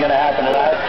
Going to happen to.